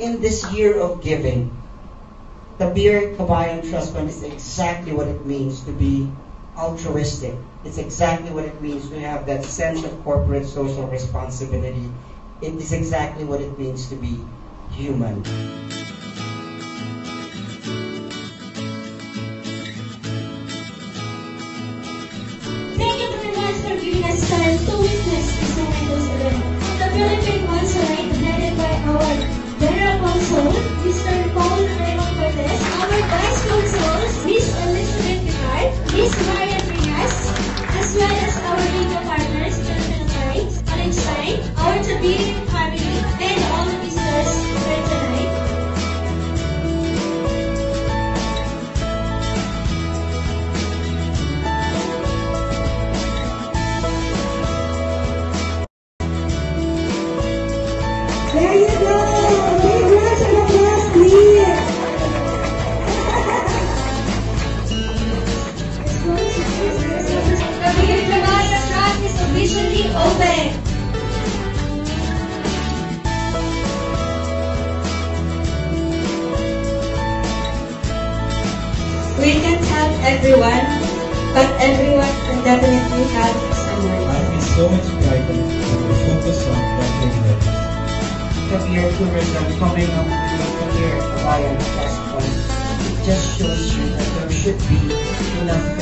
in this year of giving, Tabeer Kabayan Trust Fund is exactly what it means to be altruistic. It's exactly what it means to have that sense of corporate social responsibility. It is exactly what it means to be human. Thank you very much for giving us time to witness this momentous event. There you go! The Trust is officially open. We can't help everyone, but everyone can definitely help someone. I feel so much pride we focus on bettering lives. Tabeer Tourism coming up with the Kabayan Trust Fund. It just shows you that there should be enough